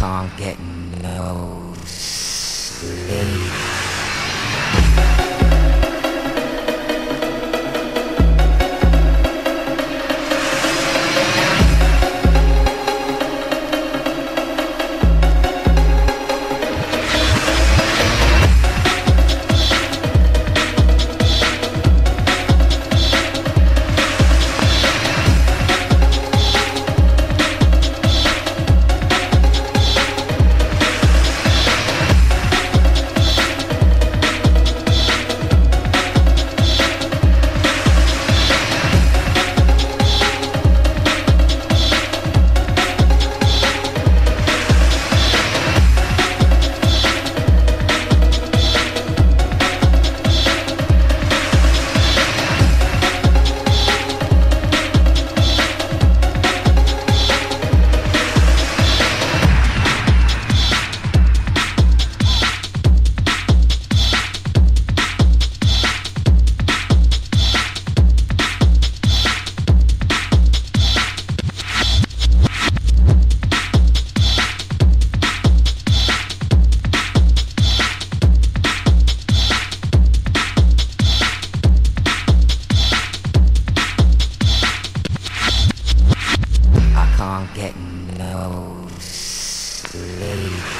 can't get no I can't get no sleep.